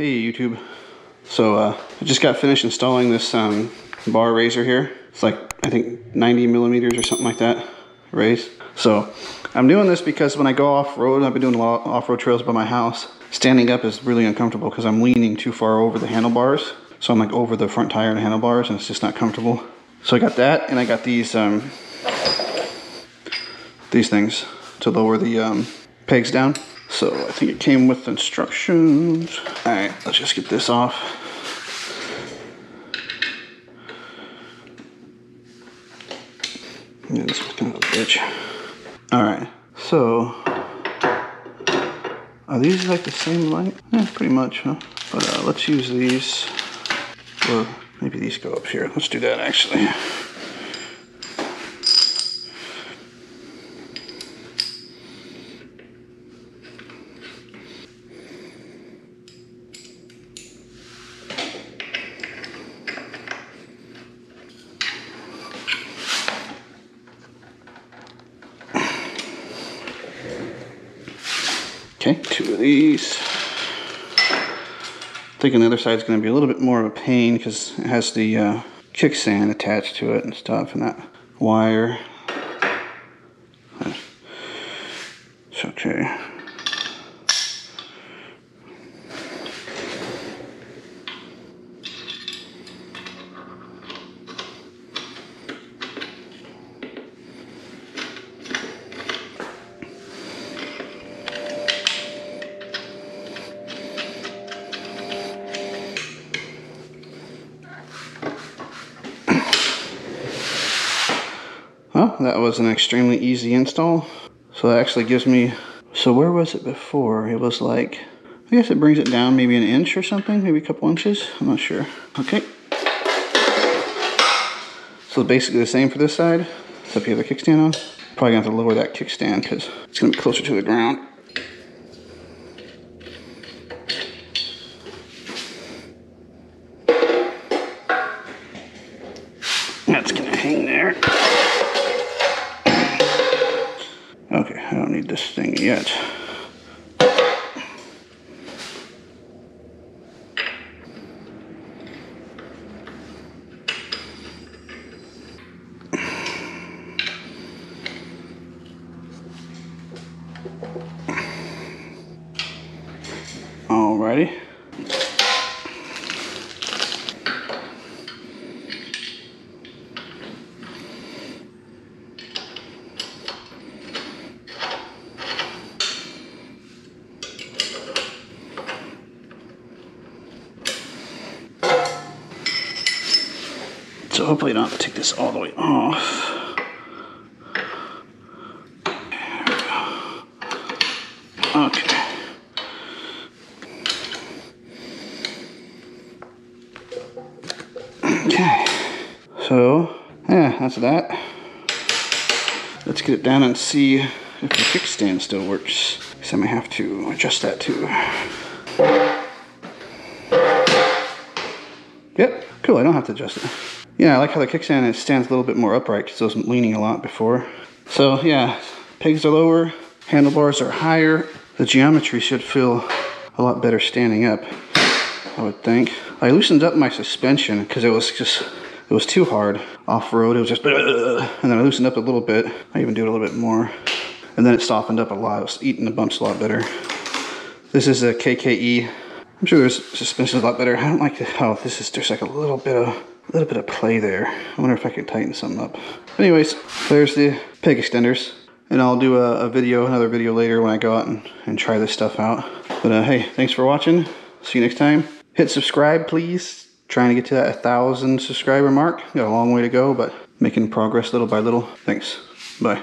Hey YouTube. So uh, I just got finished installing this um, bar raiser here. It's like, I think 90 millimeters or something like that raise. So I'm doing this because when I go off-road, I've been doing a lot of off-road trails by my house, standing up is really uncomfortable because I'm leaning too far over the handlebars. So I'm like over the front tire and handlebars and it's just not comfortable. So I got that and I got these um, these things to lower the um, pegs down. So I think it came with instructions. All right, let's just get this off. Yeah, this was kind of a bitch. All right, so are these like the same length? Yeah, pretty much, huh? But uh, let's use these, or maybe these go up here. Let's do that actually. Okay, two of these. I think the other side is going to be a little bit more of a pain because it has the uh, kickstand attached to it and stuff, and that wire. It's okay. That was an extremely easy install. So that actually gives me, so where was it before? It was like, I guess it brings it down maybe an inch or something, maybe a couple inches. I'm not sure. Okay. So basically the same for this side, except you have the kickstand on. Probably gonna have to lower that kickstand because it's gonna be closer to the ground. That's gonna hang there. Okay, I don't need this thing yet. Alrighty. So hopefully I don't have to take this all the way off. Okay. Okay. So, yeah, that's that. Let's get it down and see if the kickstand still works. So I may have to adjust that too. Yep, cool, I don't have to adjust it. Yeah, I like how the kickstand it stands a little bit more upright because I was leaning a lot before. So yeah, pegs are lower, handlebars are higher. The geometry should feel a lot better standing up, I would think. I loosened up my suspension because it was just, it was too hard. Off-road, it was just, and then I loosened up a little bit. I even do it a little bit more. And then it softened up a lot. It was eating the bumps a lot better. This is a KKE. I'm sure there's suspension a lot better. I don't like how oh, this is, there's like a little bit of, a little bit of play there. I wonder if I could tighten something up. Anyways, there's the peg extenders. And I'll do a, a video, another video later when I go out and, and try this stuff out. But uh, hey, thanks for watching. See you next time. Hit subscribe, please. Trying to get to that 1,000 subscriber mark. Got a long way to go, but making progress little by little. Thanks. Bye.